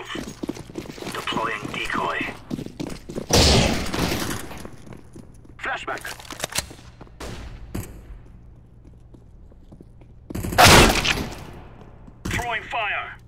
12. Deploying decoy. Flashback. Throwing fire.